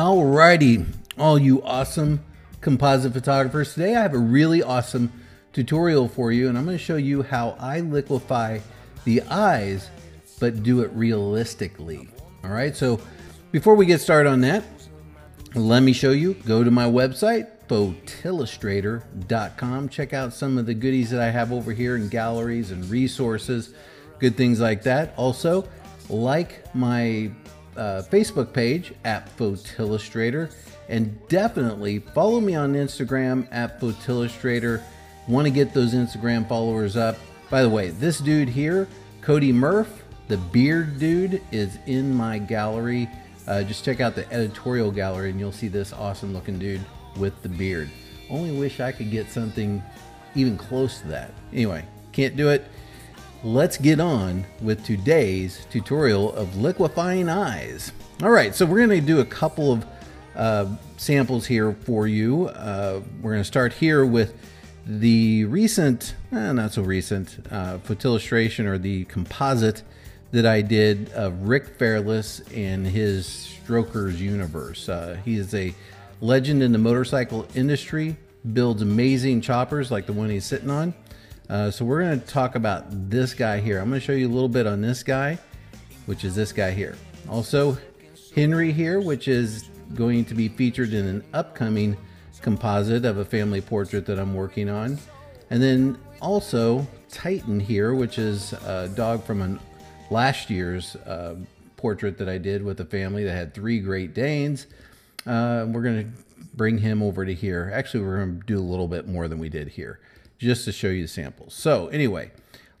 Alrighty, all you awesome composite photographers. Today I have a really awesome tutorial for you and I'm going to show you how I liquefy the eyes but do it realistically. Alright, so before we get started on that, let me show you. Go to my website, photillustrator.com. Check out some of the goodies that I have over here in galleries and resources, good things like that. Also, like my uh, Facebook page at Photillustrator, and definitely follow me on Instagram at Photillustrator. Want to get those Instagram followers up. By the way, this dude here, Cody Murph, the beard dude, is in my gallery. Uh, just check out the editorial gallery and you'll see this awesome looking dude with the beard. Only wish I could get something even close to that. Anyway, can't do it let's get on with today's tutorial of liquefying eyes. All right, so we're going to do a couple of uh, samples here for you. Uh, we're to start here with the recent, eh, not so recent, uh, illustration or the composite that I did of Rick Fairless and his Strokers universe. Uh, he is a legend in the motorcycle industry, builds amazing choppers like the one he's sitting on. Uh, so we're going to talk about this guy here. I'm going to show you a little bit on this guy, which is this guy here. Also, Henry here, which is going to be featured in an upcoming composite of a family portrait that I'm working on. And then also Titan here, which is a dog from an last year's uh, portrait that I did with a family that had three Great Danes. Uh, we're going to bring him over to here. Actually, we're going to do a little bit more than we did here just to show you the samples. So anyway,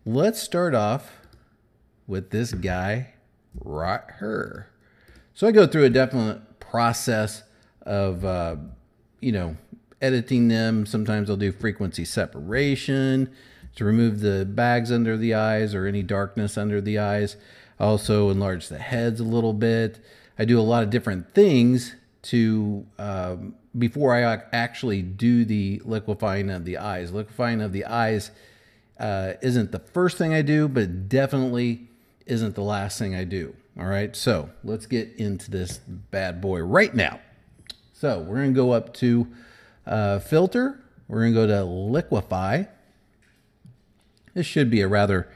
let's start off with this guy right here. So I go through a definite process of, uh, you know, editing them. Sometimes I'll do frequency separation to remove the bags under the eyes or any darkness under the eyes. I also enlarge the heads a little bit. I do a lot of different things to um, before I actually do the liquefying of the eyes. Liquefying of the eyes uh, isn't the first thing I do, but definitely isn't the last thing I do. All right, so let's get into this bad boy right now. So we're gonna go up to uh, filter. We're gonna go to liquefy. This should be a rather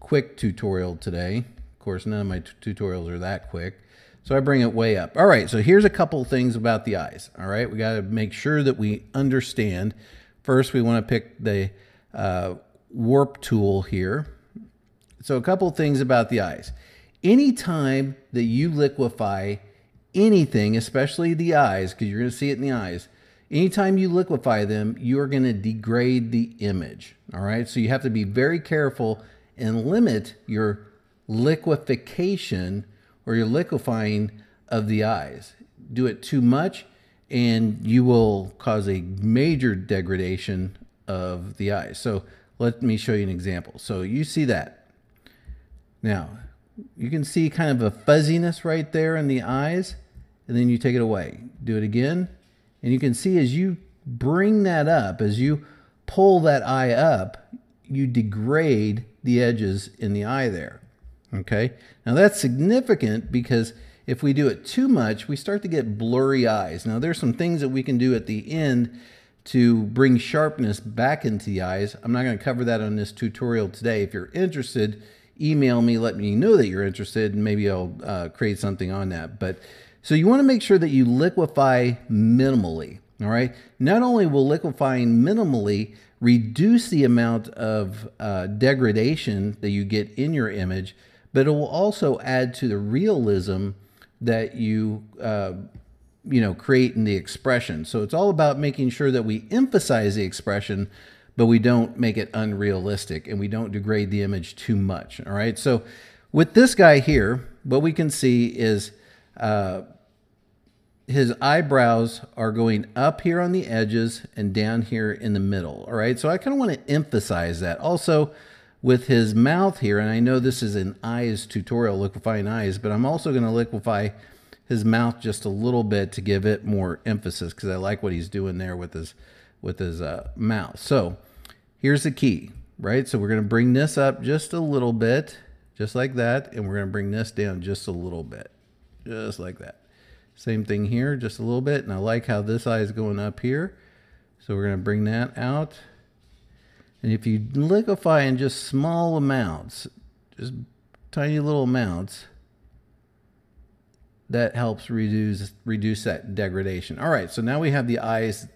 quick tutorial today. Of course, none of my tutorials are that quick. So I bring it way up. All right, so here's a couple things about the eyes. All right, we got to make sure that we understand. First, we want to pick the uh, warp tool here. So a couple things about the eyes. Anytime that you liquefy anything, especially the eyes, because you're going to see it in the eyes, anytime you liquefy them, you are going to degrade the image. All right, so you have to be very careful and limit your liquefaction or your liquefying of the eyes. Do it too much, and you will cause a major degradation of the eyes. So let me show you an example. So you see that. Now, you can see kind of a fuzziness right there in the eyes, and then you take it away. Do it again, and you can see as you bring that up, as you pull that eye up, you degrade the edges in the eye there. Okay, now that's significant because if we do it too much, we start to get blurry eyes. Now there's some things that we can do at the end to bring sharpness back into the eyes. I'm not going to cover that on this tutorial today. If you're interested, email me, let me know that you're interested, and maybe I'll uh, create something on that. But so you want to make sure that you liquefy minimally. All right. Not only will liquefying minimally reduce the amount of uh, degradation that you get in your image, but it will also add to the realism that you uh, you know create in the expression. So it's all about making sure that we emphasize the expression, but we don't make it unrealistic and we don't degrade the image too much. All right. So with this guy here, what we can see is uh, his eyebrows are going up here on the edges and down here in the middle. All right. So I kind of want to emphasize that. Also, with his mouth here, and I know this is an eyes tutorial, liquefying eyes, but I'm also going to liquefy his mouth just a little bit to give it more emphasis because I like what he's doing there with his with his uh, mouth. So here's the key, right? So we're going to bring this up just a little bit, just like that, and we're going to bring this down just a little bit, just like that. Same thing here, just a little bit. And I like how this eye is going up here. So we're going to bring that out. And if you liquefy in just small amounts, just tiny little amounts, that helps reduce reduce that degradation. All right, so now we have the eyes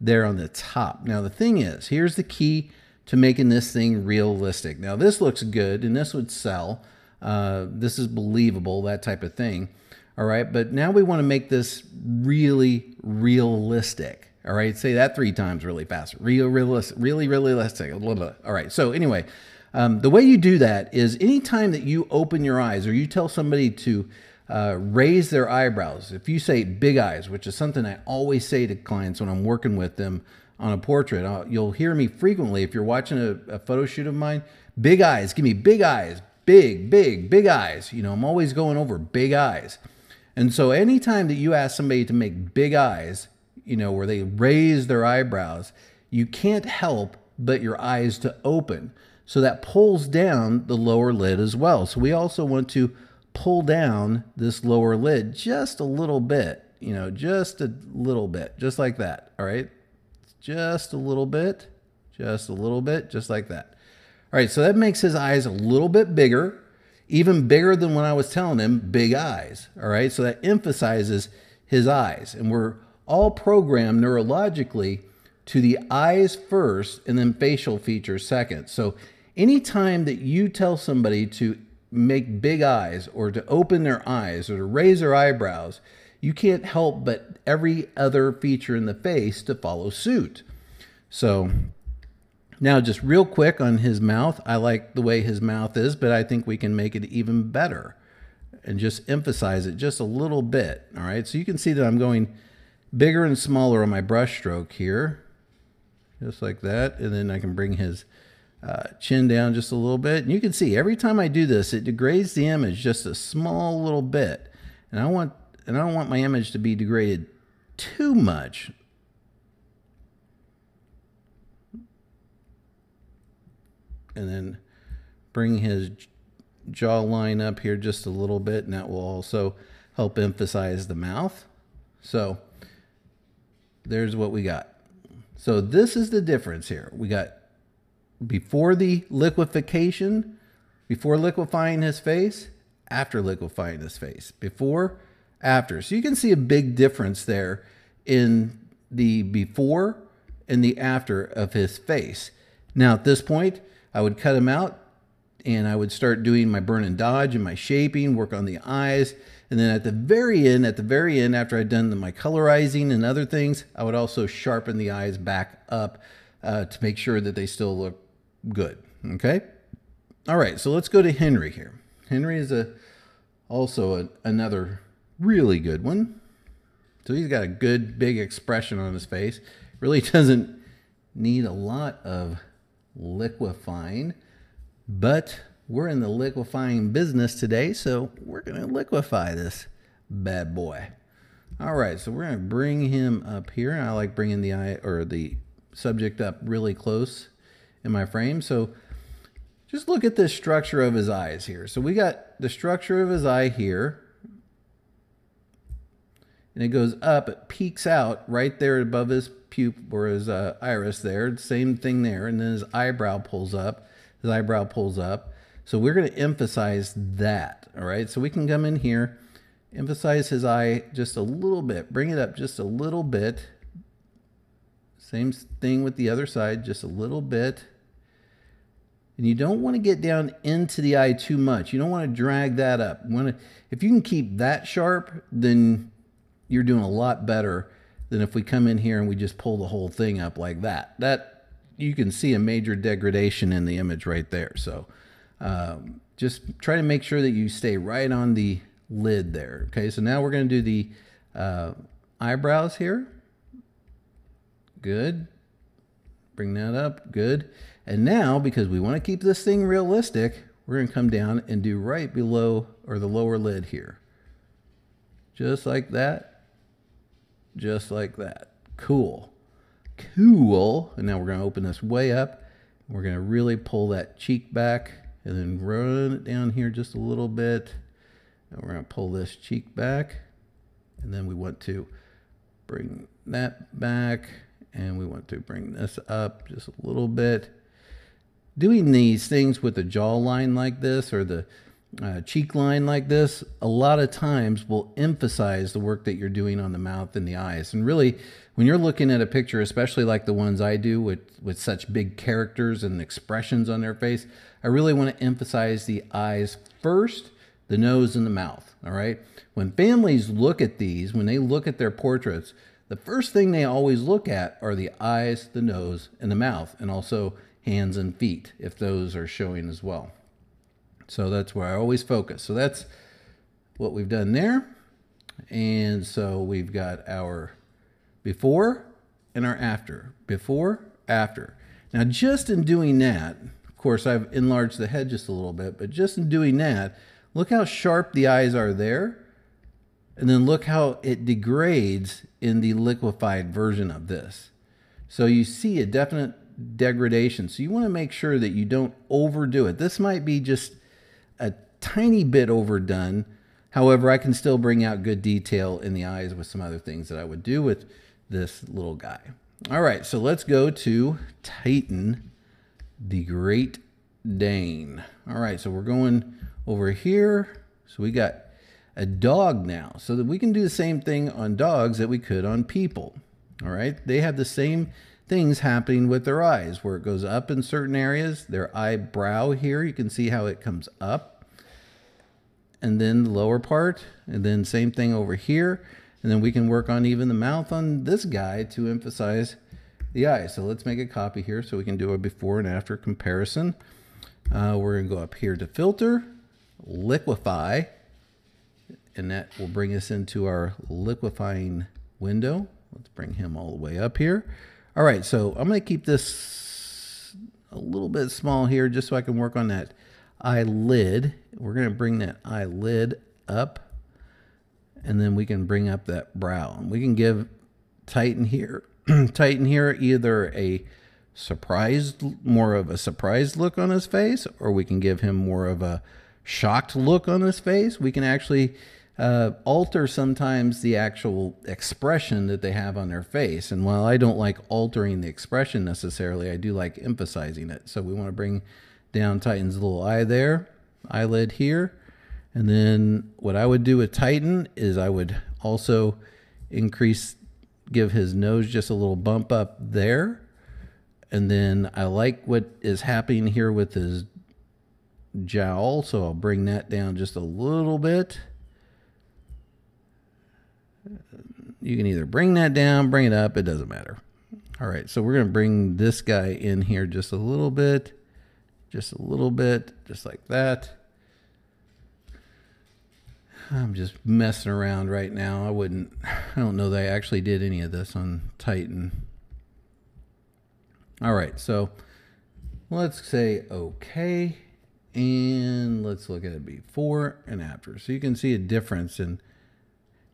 there on the top. Now the thing is, here's the key to making this thing realistic. Now this looks good and this would sell. Uh, this is believable, that type of thing. All right, but now we want to make this really realistic. All right, say that three times really fast. Real, realistic, really, realistic. Blah, blah. All right, so anyway, um, the way you do that is anytime that you open your eyes or you tell somebody to uh, raise their eyebrows, if you say big eyes, which is something I always say to clients when I'm working with them on a portrait, I'll, you'll hear me frequently if you're watching a, a photo shoot of mine, big eyes, give me big eyes, big, big, big eyes. You know, I'm always going over big eyes. And so anytime that you ask somebody to make big eyes, you know, where they raise their eyebrows, you can't help but your eyes to open. So that pulls down the lower lid as well. So we also want to pull down this lower lid just a little bit, you know, just a little bit, just like that. All right. Just a little bit, just a little bit, just like that. All right. So that makes his eyes a little bit bigger, even bigger than when I was telling him big eyes. All right. So that emphasizes his eyes. And we're all programmed neurologically to the eyes first and then facial features second. So anytime that you tell somebody to make big eyes or to open their eyes or to raise their eyebrows, you can't help but every other feature in the face to follow suit. So now just real quick on his mouth, I like the way his mouth is, but I think we can make it even better and just emphasize it just a little bit. All right, so you can see that I'm going bigger and smaller on my brush stroke here, just like that. And then I can bring his uh, chin down just a little bit. And you can see every time I do this, it degrades the image just a small little bit. And I want and I don't want my image to be degraded too much. And then bring his jawline up here just a little bit, and that will also help emphasize the mouth. So there's what we got. So this is the difference here. We got before the liquefaction, before liquefying his face, after liquefying his face, before, after. So you can see a big difference there in the before and the after of his face. Now at this point, I would cut him out and I would start doing my burn and dodge and my shaping, work on the eyes. And then at the very end, at the very end, after I'd done the, my colorizing and other things, I would also sharpen the eyes back up uh, to make sure that they still look good. Okay. All right. So let's go to Henry here. Henry is a also a, another really good one. So he's got a good big expression on his face. Really doesn't need a lot of liquefying, but we're in the liquefying business today, so we're going to liquefy this bad boy. All right, so we're going to bring him up here. I like bringing the eye or the subject up really close in my frame. So just look at the structure of his eyes here. So we got the structure of his eye here. And it goes up, it peaks out right there above his pupil or his uh, iris there. Same thing there. And then his eyebrow pulls up. His eyebrow pulls up. So we're going to emphasize that. All right. So we can come in here, emphasize his eye just a little bit, bring it up just a little bit. Same thing with the other side, just a little bit. And you don't want to get down into the eye too much. You don't want to drag that up. You want to, if you can keep that sharp, then you're doing a lot better than if we come in here and we just pull the whole thing up like that. That you can see a major degradation in the image right there. So um, just try to make sure that you stay right on the lid there. Okay, so now we're going to do the uh, eyebrows here. Good. Bring that up. Good. And now, because we want to keep this thing realistic, we're going to come down and do right below or the lower lid here. Just like that. Just like that. Cool. Cool. And now we're going to open this way up. We're going to really pull that cheek back and then run it down here just a little bit. And we're going to pull this cheek back. And then we want to bring that back and we want to bring this up just a little bit. Doing these things with the jawline like this or the uh, cheek line like this, a lot of times will emphasize the work that you're doing on the mouth and the eyes. And really, when you're looking at a picture, especially like the ones I do with, with such big characters and expressions on their face, I really want to emphasize the eyes first, the nose, and the mouth. All right. When families look at these, when they look at their portraits, the first thing they always look at are the eyes, the nose, and the mouth, and also hands and feet, if those are showing as well. So that's where I always focus. So that's what we've done there. And so we've got our before and our after. Before, after. Now, just in doing that, of course, I've enlarged the head just a little bit, but just in doing that, look how sharp the eyes are there. And then look how it degrades in the liquefied version of this. So you see a definite degradation. So you want to make sure that you don't overdo it. This might be just tiny bit overdone. However, I can still bring out good detail in the eyes with some other things that I would do with this little guy. All right, so let's go to Titan, the Great Dane. All right, so we're going over here. So we got a dog now, so that we can do the same thing on dogs that we could on people. All right, they have the same things happening with their eyes, where it goes up in certain areas. Their eyebrow here, you can see how it comes up. And then the lower part, and then same thing over here. And then we can work on even the mouth on this guy to emphasize the eye. So let's make a copy here so we can do a before and after comparison. Uh, we're to go up here to filter, liquefy, and that will bring us into our liquefying window. Let's bring him all the way up here. All right, so I'm going to keep this a little bit small here just so I can work on that eyelid. We're going to bring that eyelid up and then we can bring up that brow. And we can give Titan here, Titan here either a surprised, more of a surprised look on his face, or we can give him more of a shocked look on his face. We can actually uh, alter sometimes the actual expression that they have on their face. And while I don't like altering the expression necessarily, I do like emphasizing it. So we want to bring down Titan's little eye there, eyelid here. And then what I would do with Titan is I would also increase, give his nose just a little bump up there. And then I like what is happening here with his jowl, so I'll bring that down just a little bit. You can either bring that down, bring it up, it doesn't matter. All right, so we're going to bring this guy in here just a little bit, just a little bit, just like that. I'm just messing around right now. I wouldn't, I don't know that I actually did any of this on Titan. All right, so let's say okay. And let's look at it before and after. So you can see a difference and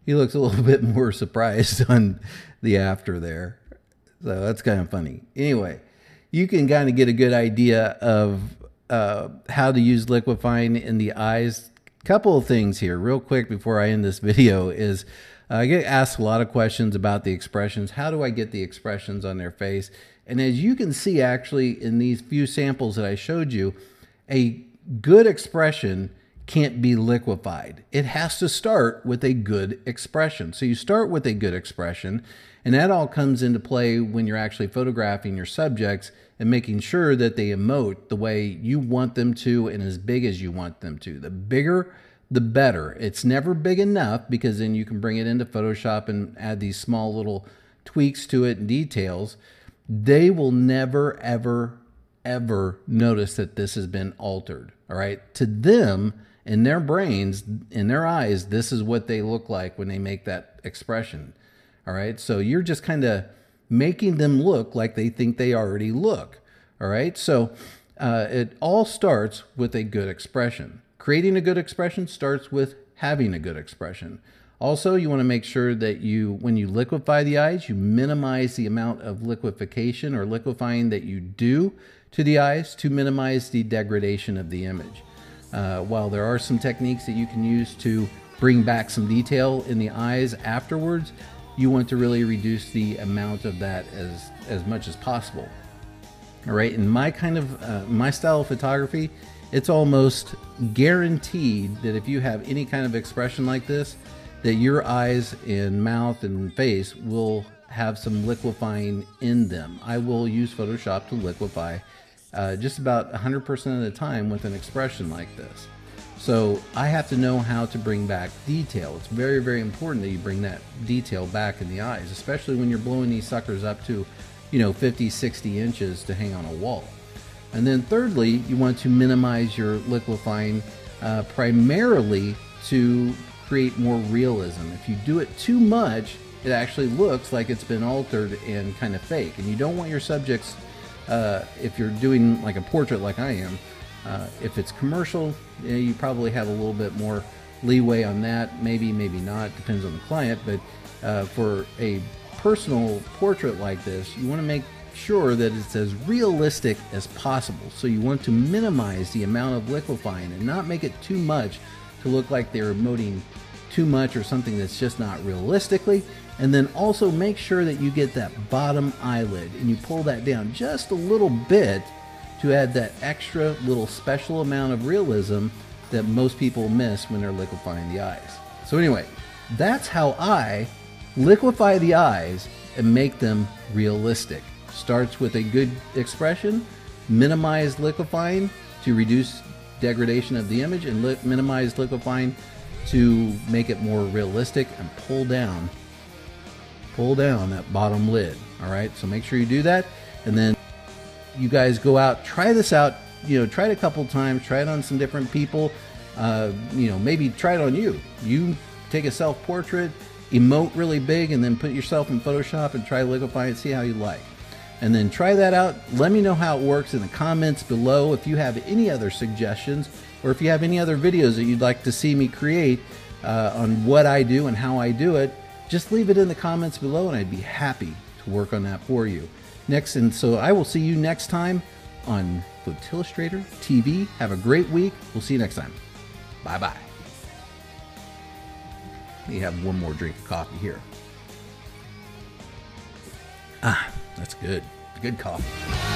he looks a little bit more surprised on the after there. So that's kind of funny. Anyway, you can kind of get a good idea of uh, how to use liquefying in the eyes couple of things here real quick before I end this video is I get asked a lot of questions about the expressions. How do I get the expressions on their face? And as you can see actually in these few samples that I showed you, a good expression can't be liquefied. It has to start with a good expression. So you start with a good expression, and that all comes into play when you're actually photographing your subjects and making sure that they emote the way you want them to and as big as you want them to. The bigger, the better. It's never big enough because then you can bring it into Photoshop and add these small little tweaks to it and details. They will never, ever, ever notice that this has been altered. All right. To them, in their brains, in their eyes, this is what they look like when they make that expression. All right. So you're just kind of making them look like they think they already look. All right. So uh, it all starts with a good expression. Creating a good expression starts with having a good expression. Also, you want to make sure that you, when you liquefy the eyes, you minimize the amount of liquefaction or liquefying that you do to the eyes to minimize the degradation of the image. Uh, while there are some techniques that you can use to bring back some detail in the eyes afterwards, you want to really reduce the amount of that as as much as possible. All right, in my kind of uh, my style of photography, it's almost guaranteed that if you have any kind of expression like this, that your eyes and mouth and face will have some liquefying in them. I will use Photoshop to liquefy uh, just about 100% of the time with an expression like this. So I have to know how to bring back detail. It's very, very important that you bring that detail back in the eyes, especially when you're blowing these suckers up to, you know, 50, 60 inches to hang on a wall. And then thirdly, you want to minimize your liquefying uh, primarily to create more realism. If you do it too much, it actually looks like it's been altered and kind of fake. And you don't want your subjects, uh, if you're doing like a portrait like I am, uh, if it's commercial, you, know, you, probably have a little bit more leeway on that. Maybe, maybe not. Depends on the client. But uh, for a personal portrait like this, you want to make sure that it's as realistic as possible. So you want to minimize the amount of liquefying and not make it too much to look like they're emoting too much or something that's just not realistically. And then also make sure that you get that bottom eyelid and you pull that down just a little bit to add that extra little special amount of realism that most people miss when they're liquefying the eyes. So anyway, that's how I liquefy the eyes and make them realistic. Starts with a good expression, minimize liquefying to reduce degradation of the image, and li minimize liquefying to make it more realistic and pull down pull down that bottom lid all right so make sure you do that and then you guys go out, try this out. You know, try it a couple times, try it on some different people. Uh, you know, maybe try it on you. You take a self portrait, emote really big, and then put yourself in Photoshop and try liquefy and see how you like. And then try that out. Let me know how it works in the comments below. If you have any other suggestions or if you have any other videos that you'd like to see me create uh, on what I do and how I do it, just leave it in the comments below and I'd be happy to work on that for you next. And so I will see you next time on Photillustrator TV. Have a great week. We'll see you next time. Bye bye. Let me have one more drink of coffee here. Ah, that's good. Good coffee.